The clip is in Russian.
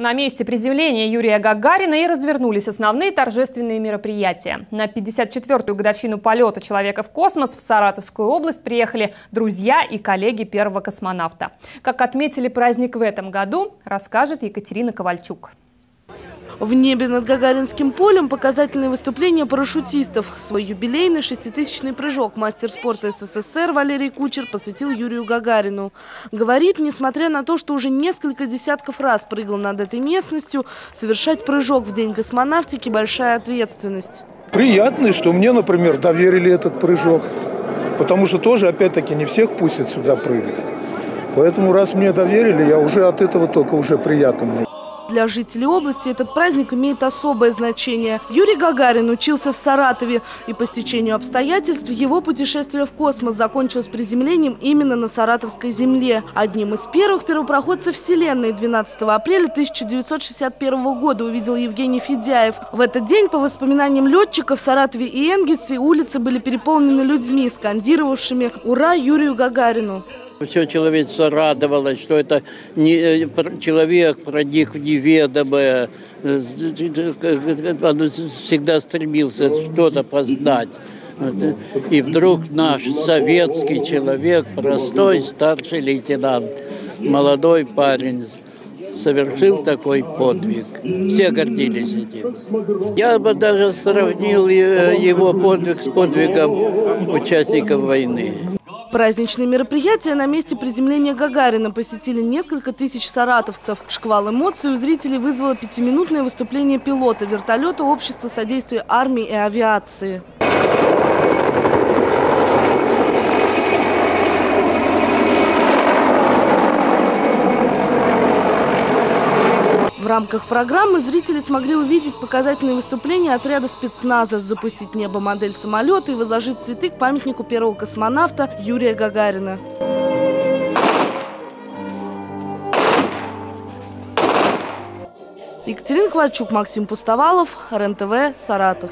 На месте приземления Юрия Гагарина и развернулись основные торжественные мероприятия. На 54-ю годовщину полета человека в космос в Саратовскую область приехали друзья и коллеги первого космонавта. Как отметили праздник в этом году, расскажет Екатерина Ковальчук. В небе над Гагаринским полем показательные выступления парашютистов. Свой юбилейный шеститысячный прыжок мастер спорта СССР Валерий Кучер посвятил Юрию Гагарину. Говорит, несмотря на то, что уже несколько десятков раз прыгал над этой местностью, совершать прыжок в день космонавтики – большая ответственность. Приятно, что мне, например, доверили этот прыжок. Потому что тоже, опять-таки, не всех пустят сюда прыгать. Поэтому, раз мне доверили, я уже от этого только уже приятно мне. Для жителей области этот праздник имеет особое значение. Юрий Гагарин учился в Саратове, и по стечению обстоятельств его путешествие в космос закончилось приземлением именно на Саратовской земле. Одним из первых первопроходцев Вселенной 12 апреля 1961 года увидел Евгений Федяев. В этот день, по воспоминаниям летчиков, в Саратове и Энгельсе улицы были переполнены людьми, скандировавшими «Ура Юрию Гагарину!». Все человечество радовалось, что это не, э, человек проник в неведомое. Э, он всегда стремился что-то познать. И вдруг наш советский человек, простой старший лейтенант, молодой парень, совершил такой подвиг. Все гордились этим. Я бы даже сравнил э, его подвиг с подвигом участников войны. Праздничные мероприятия на месте приземления Гагарина посетили несколько тысяч саратовцев. Шквал эмоций у зрителей вызвало пятиминутное выступление пилота вертолета Общества содействия армии и авиации. Рамках программы зрители смогли увидеть показательные выступления отряда спецназа, запустить в небо модель самолета и возложить цветы к памятнику первого космонавта Юрия Гагарина. Екатерина Ковальчук, Максим Пустовалов, РЕН-ТВ, Саратов.